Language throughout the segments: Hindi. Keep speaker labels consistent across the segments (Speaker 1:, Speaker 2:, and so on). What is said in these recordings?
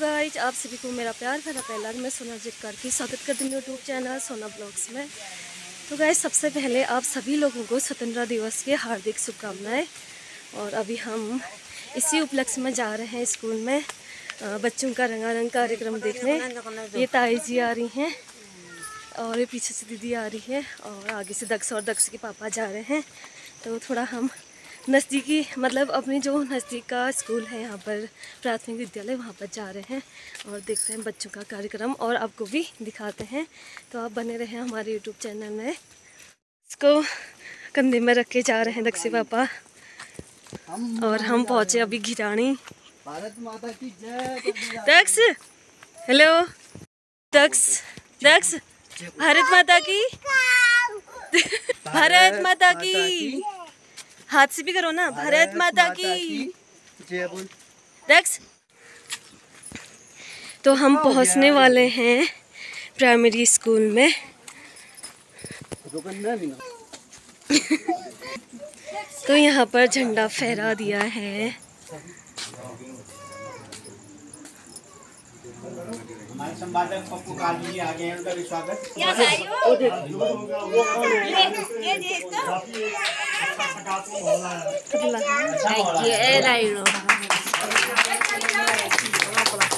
Speaker 1: गाइज़ आप सभी को मेरा प्यार भरा पहला मैं सोना जित करके स्वागत करती हूँ यूट्यूब चैनल सोना ब्लॉग्स में। तो गाइज़ सबसे पहले आप सभी लोगों को स्वतंत्रता दिवस की हार्दिक शुभकामनाएँ। और अभी हम इसी उपलक्ष्य में जा रहे हैं स्कूल में बच्चों का रंगारंग कार्यक्रम देखने। ये ताई जी आ रही हैं और ये पीछे से दीदी आ रही है और आगे से दक्ष और दक्ष के पापा जा रहे हैं। तो थोड़ा हम नज़दीकी मतलब अपनी जो नज़दीक का स्कूल है यहाँ पर प्राथमिक विद्यालय वहाँ पर जा रहे हैं और देखते हैं बच्चों का कार्यक्रम और आपको भी दिखाते हैं। तो आप बने रहे हमारे यूट्यूब चैनल में। इसको कंधे में रख के जा रहे हैं दक्षी पापा। और हम पहुँचे अभी घिरानी।
Speaker 2: की
Speaker 1: दक्ष! हेलो दक्ष! दक्ष! भारत माता की। भारत माता की। हाथ से भी करो ना। भरत माता की।
Speaker 2: जय बोल।
Speaker 1: दक्ष तो हम पहुँचने वाले हैं प्राइमरी स्कूल में। तो यहाँ पर झंडा फहरा दिया है।
Speaker 3: हमारे संवादक पप्पू काजी जी आ गए हैं उनका भी स्वागत। ये बता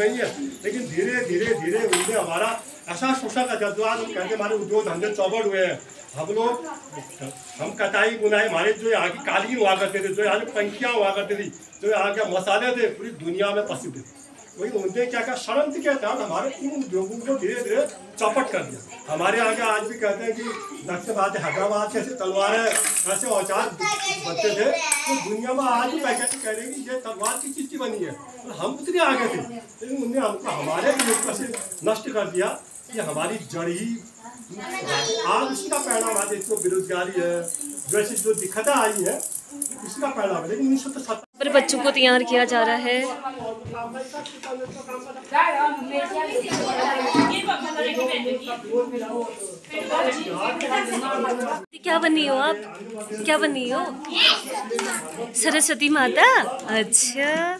Speaker 3: है
Speaker 4: नहीं है। लेकिन धीरे धीरे धीरे उनमें हमारा ऐसा शोषण का जज्बा हम कहते हमारे उद्योग धंधे चौबड़ हुए हैं। हम लोग, हम कटाई बुनाई हमारे जो यहाँ की कालीन हुआ करते थे, जो यहाँ की पंखियाँ हुआ करती थी, जो यहाँ के मसाले थे, पूरी दुनिया में प्रसिद्ध थे। वही उनने क्या क्या शर्म के तहत हमारे इन उद्योगों को धीरे धीरे चौपट कर दिया। हमारे यहाँ आज भी कहते हैं कि दक्षिण भारत हैदराबाद ऐसे तलवारें ऐसे औज़ार बनते थे तो दुनिया में आज भी वैज्ञानिक कह रहे हैं कि ये तलवार की चीज़ बनी है। और हम उतने आगे थे, लेकिन उनने हमको, हमारे योग से नष्ट कर दिया कि हमारी जड़ ही आज उसी का परिणाम आज जो बेरोजगारी है, जो ऐसी जो दिक्कतें आई है, उसी का परिणाम लेकिन उन्नीस सौ सत्तर
Speaker 1: पर बच्चों को तो तैयार किया जा रहा है। क्या बनी हो आप? क्या बनी हो? सरस्वती माता? अच्छा।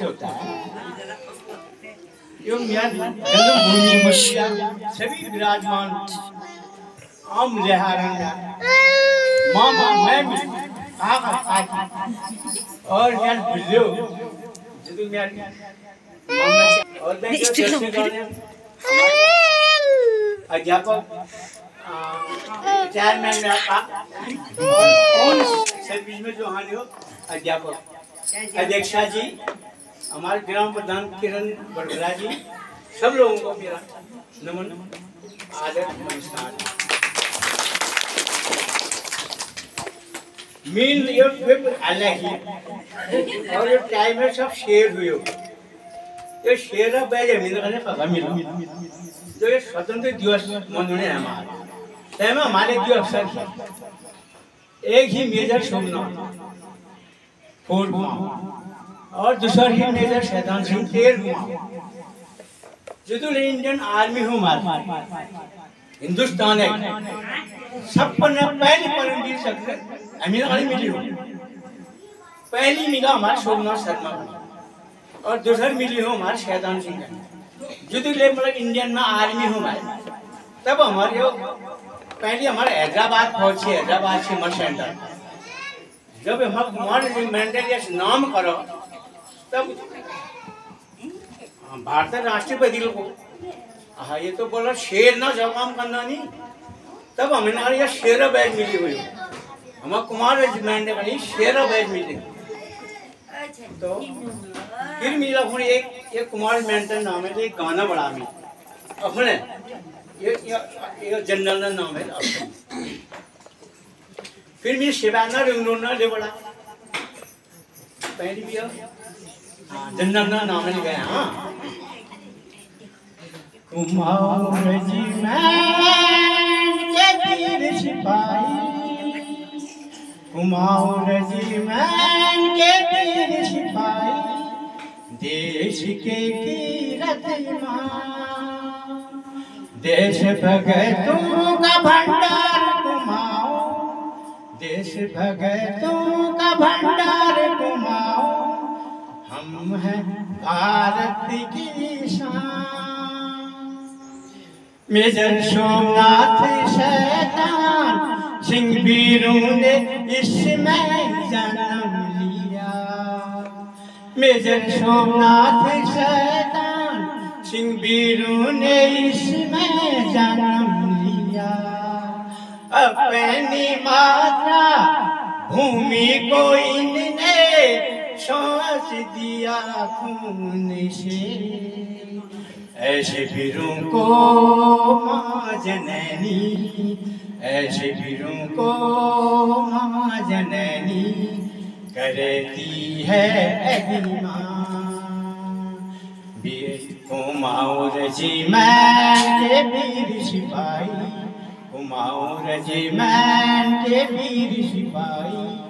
Speaker 5: से होता है। एवं यहाँ में सभी विराजमान आम माँ माँ मैं भी आका आकी और यार यार। मैं अध्यापक चेयरमैन में आपका कौन सर्विस में जो हानि हो? अध्यापक। अध्यक्षा जी हमारे ग्राम प्रधान किरण बड़गला जी सब लोगों को मेरा नमन आदर नमस्कार। मीन ये वेब अलग ही और ये टाइम में सब शेयर हुए हो। ये शेयर अब पहले मीन करने पता मिला जो ये स्वतंत्र दिवस मनाने हैं हमारे। टाइम हमारे जो अवसर है। एक ही मेजर शुभना
Speaker 3: फोर घुमाओ और दूसरा ही मेजर शैतान सिंह तेर घुमाओ जो तो इंडियन आर्मी हूँ हमारे हिंदुस्तान है। सब पर पहली परमवीर सक्सेस अमीर वाली मिली हो। पहली मिला हमारा सोमनाथ शर्मा और दूसरी मिली हो हमारे शैतान सिंह का। जो तो मतलब इंडियन में आर्मी हूँ हमारे तब हमारे पहले हमारे हैदराबाद पहुँचे, हैदराबाद से मर सेंटर जब हम कुमार रेजिमेंटल नाम करो हाँ, भारत राष्ट्रपति को। हाँ ये तो बोला शेर ना जब काम करना नहीं। तब हमें ना ये शेर बैग मिली हुई। हमारा कुमार रेजिमेंट का नहीं शेर बैग मिली। तो फिर मिला फिर एक एक कुमार मेंटन नाम है तो एक गाना बड़ा मी अपने ये ये ये जनरल ना नाम है फिर मैं शिवाना रिंगरोना ले बड़ा। पहली भी जनरल ना नाम है गया हाँ कुमार जी मैं के सिपाही कुमार जी मैं के वीर सिपाही देश के कीरत देश भगतों का भंडार कुमाओ देश भगत भगतों का भंडार कुमाओ हम हैं भारत की शान। मेजर सोमनाथ शैतान सिंह वीरों ने इसमें जन्म लिया। मेजर सोमनाथ शैतान सिंह वीरों ने इसमें जन्म लिया। अपनी मात्रा भूमि को इनने सांस दिया खून से। ऐसे वीरों को माँ जननी ऐसे वीरों को माँ जननी करती है कुमाऊर जी मैं के वीर सिपाही। कुमाऊर जी मैं के वीर सिपाही।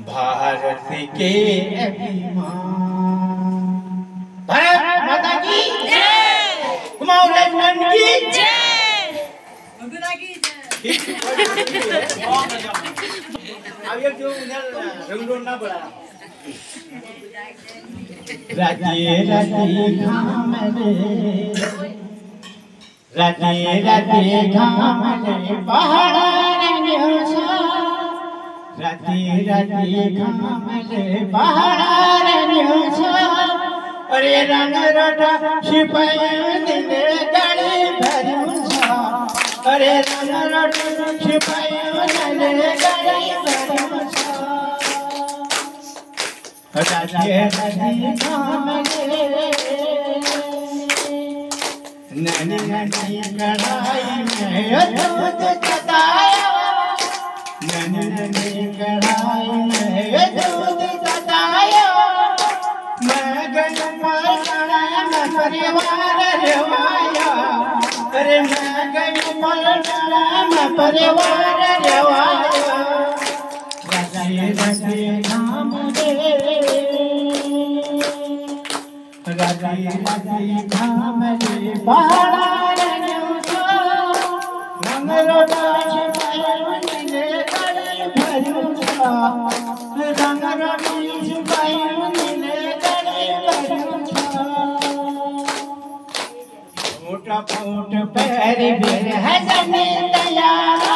Speaker 3: भारत के अभिमान। भारत माता की कुमाऊं रेजिमेंट की अब ये जो उधर रंगोना बड़ा राजे राजे घाम रे। राजे राजे घाम रे। पहाड़ न्योसा राजे राजे घाम रे पहाड़ न्योसा अरे रंग रोटा सिपाही दिले गड़ी भरूसा अरे रंग रोटा सिपाही दिले गड़ी भरूसा राजे राजे काम रे नैनी नैनी कढ़ाई में दूध चटाया नैनी नैनी कढ़ाई में दूध चटाया मैं गई पलटना मैं परिवार रेवाया अरे मैं गई पलटना मैं परिवार रेवाया रसे रसे नाम रे रसे रसे नाम रे बाड़ा रे रंग रोटा फूट पैर बिर है जने तैयारा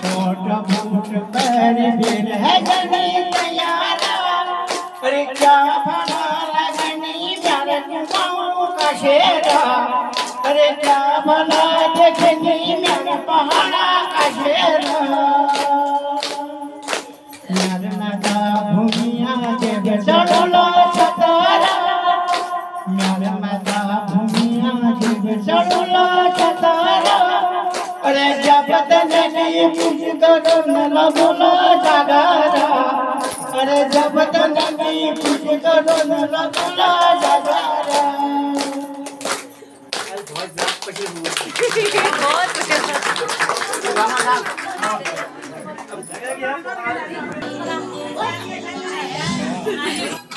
Speaker 3: छोटा फूट पैर बिर है जने तैयारा। अरे क्या भला लगनी कुमाऊं का शेरा। अरे क्या भला मेरे पहाड़ा का शेरा। भूमिया जग अरे जपत नहीं पुष्कर नल बोला जागारा।
Speaker 6: अरे जपत नहीं पुष्कर नल बोला जागारा। बहुत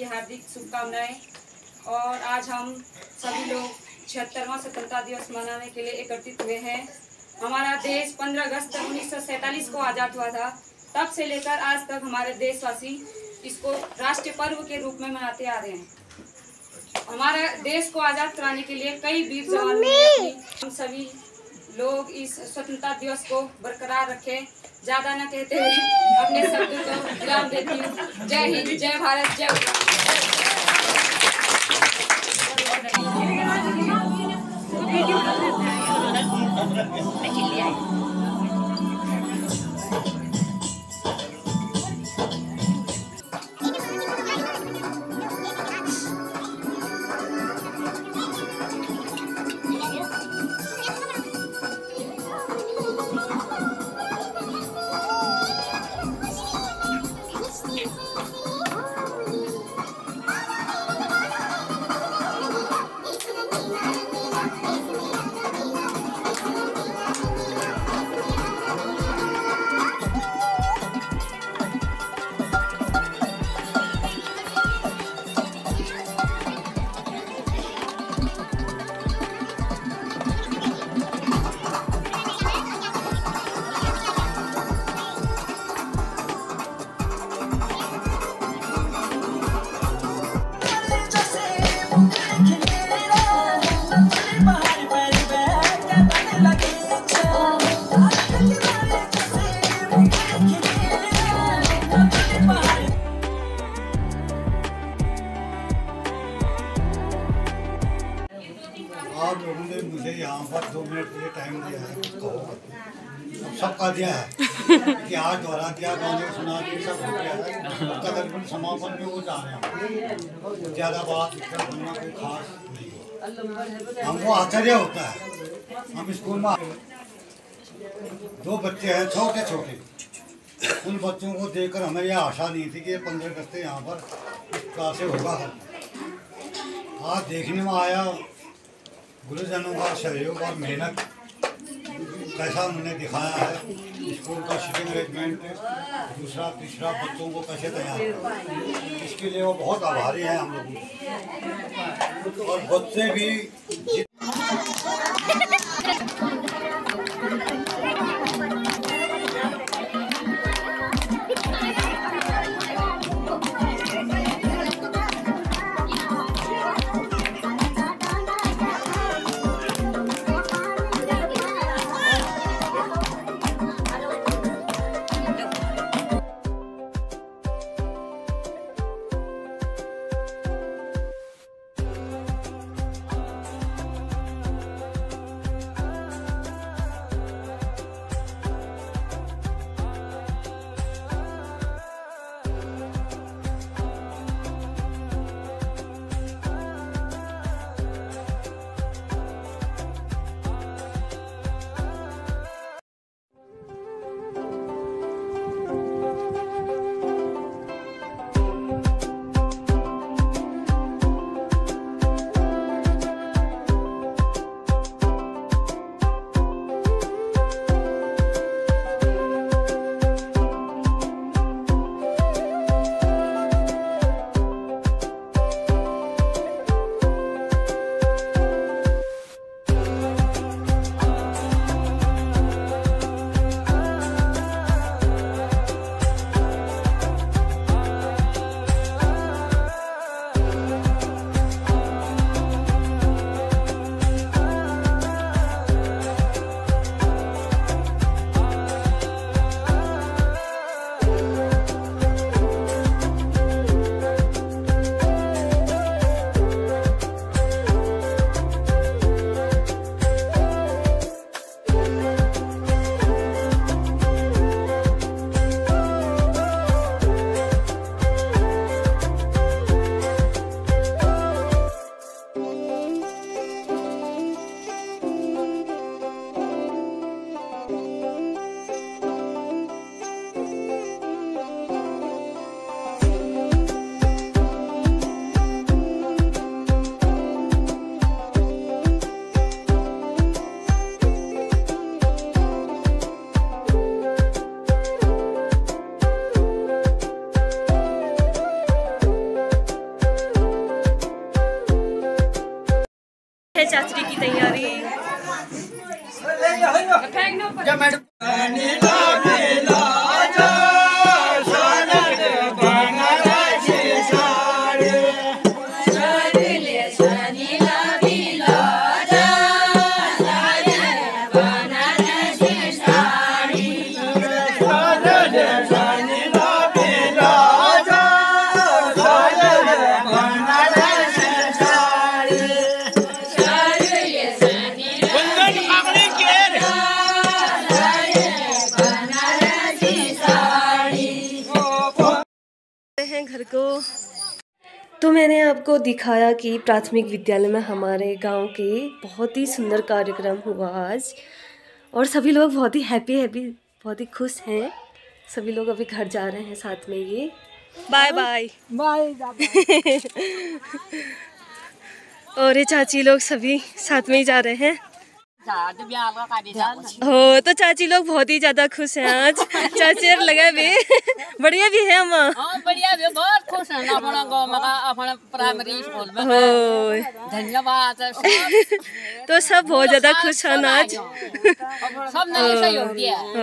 Speaker 6: की हार्दिक शुभकामनाएँ। और आज हम सभी लोग छिहत्तरवा स्वतंत्रता दिवस मनाने के लिए एकत्रित हुए हैं। हमारा देश 15 अगस्त उन्नीस सौ सैंतालीस को आज़ाद हुआ था। तब से लेकर आज तक हमारे देशवासी इसको राष्ट्रीय पर्व के रूप में मनाते आ रहे हैं। हमारे देश को आज़ाद कराने के लिए कई वीर जवानों ने हम सभी लोग इस स्वतंत्रता दिवस को बरकरार रखें। ज़्यादा ना कहते हुए अपने शब्द को विराम देती हूँ जय हिंद, जय भारत, जय।
Speaker 7: आप तकरीबन समापन में वो जा रहे हैं। ज़्यादा बात करना कोई खास नहीं। हमको आश्चर्य होता है। हम स्कूल में दो बच्चे हैं, छोटे छोटे। उन बच्चों को देखकर हमें यह आशा नहीं थी कि पंद्रह अगस्त यहाँ पर प्रकार से होगा। आज देखने में आया, गुरुजनों का सहयोग और मेहनत। कैसा हमने दिखाया है। स्कूल का सेकेंड अरेंजमेंट दूसरा, तीसरा बच्चों को कैसे तैयार। इसके लिए वो बहुत आभारी हैं हम लोग। और बच्चे भी
Speaker 1: चाचरी की तैयारी। मैंने आपको दिखाया कि प्राथमिक विद्यालय में हमारे गाँव के बहुत ही सुंदर कार्यक्रम हुआ आज। और सभी लोग बहुत ही हैप्पी हैप्पी बहुत ही खुश हैं। सभी लोग अभी घर जा रहे हैं साथ में ये। बाय बाय बाय और ये चाची लोग सभी साथ में ही जा रहे हैं। हो तो चाची लोग बहुत ही ज़्यादा खुश हैं आज। चाची और लगा भी। बढ़िया भी है हम।
Speaker 8: हाँ बढ़िया भी बहुत खुश हैं। अपना गाँव में का अपना प्राइमरी स्कूल में।
Speaker 1: हो।
Speaker 8: धन्यवाद।
Speaker 1: तो सब बहुत ज़्यादा खुश हैं आज।
Speaker 8: सबने। सहयोग दिया
Speaker 1: हो।